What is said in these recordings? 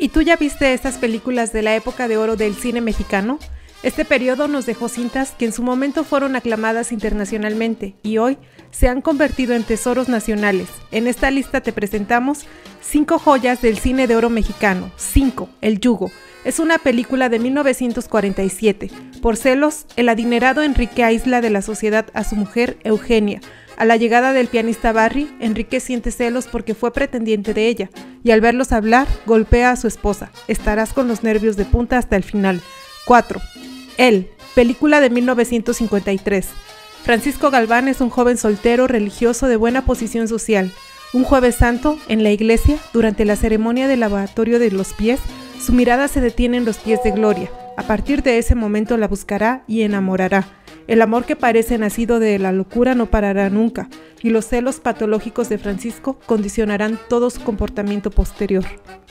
¿Y tú ya viste estas películas de la época de oro del cine mexicano? Este periodo nos dejó cintas que en su momento fueron aclamadas internacionalmente y hoy se han convertido en tesoros nacionales. En esta lista te presentamos cinco joyas del cine de oro mexicano. 5. El Yugo. Es una película de 1947. Por celos, el adinerado Enrique aísla de la sociedad a su mujer Eugenia, a la llegada del pianista Barry, Enrique siente celos porque fue pretendiente de ella, y al verlos hablar, golpea a su esposa. Estarás con los nervios de punta hasta el final. 4. Él, película de 1953. Francisco Galván es un joven soltero religioso de buena posición social. Un jueves santo, en la iglesia, durante la ceremonia del lavatorio de los pies, su mirada se detiene en los pies de Gloria. A partir de ese momento la buscará y enamorará. El amor que parece nacido de la locura no parará nunca, y los celos patológicos de Francisco condicionarán todo su comportamiento posterior.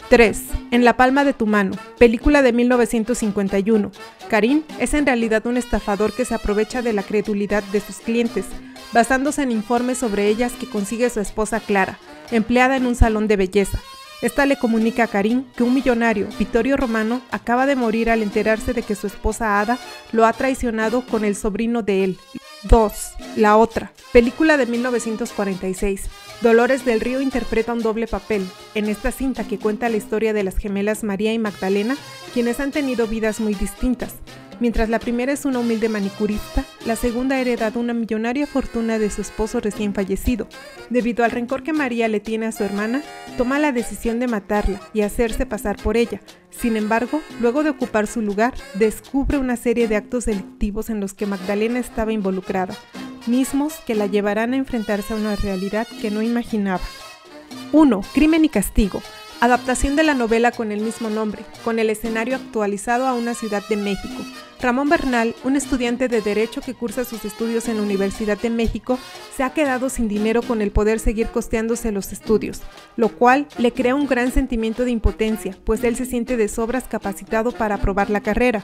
3. En la palma de tu mano, película de 1951. Karim es en realidad un estafador que se aprovecha de la credulidad de sus clientes, basándose en informes sobre ellas que consigue su esposa Clara, empleada en un salón de belleza. Esta le comunica a Karim que un millonario, Vittorio Romano, acaba de morir al enterarse de que su esposa Ada lo ha traicionado con el sobrino de él. 2. La otra. Película de 1946. Dolores del Río interpreta un doble papel. En esta cinta que cuenta la historia de las gemelas María y Magdalena, quienes han tenido vidas muy distintas. Mientras la primera es una humilde manicurista, la segunda ha heredado una millonaria fortuna de su esposo recién fallecido. Debido al rencor que María le tiene a su hermana, toma la decisión de matarla y hacerse pasar por ella. Sin embargo, luego de ocupar su lugar, descubre una serie de actos delictivos en los que Magdalena estaba involucrada, mismos que la llevarán a enfrentarse a una realidad que no imaginaba. 1. Crimen y castigo adaptación de la novela con el mismo nombre, con el escenario actualizado a una ciudad de México. Ramón Bernal, un estudiante de Derecho que cursa sus estudios en la Universidad de México, se ha quedado sin dinero con el poder seguir costeándose los estudios, lo cual le crea un gran sentimiento de impotencia, pues él se siente de sobras capacitado para aprobar la carrera.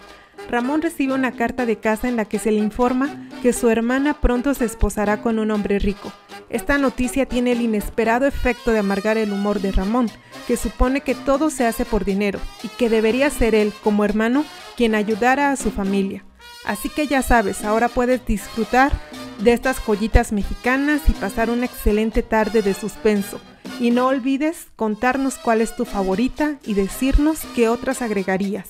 Ramón recibe una carta de casa en la que se le informa que su hermana pronto se esposará con un hombre rico. Esta noticia tiene el inesperado efecto de amargar el humor de Ramón, que supone que todo se hace por dinero y que debería ser él, como hermano, quien ayudara a su familia. Así que ya sabes, ahora puedes disfrutar de estas joyitas mexicanas y pasar una excelente tarde de suspenso. Y no olvides contarnos cuál es tu favorita y decirnos qué otras agregarías.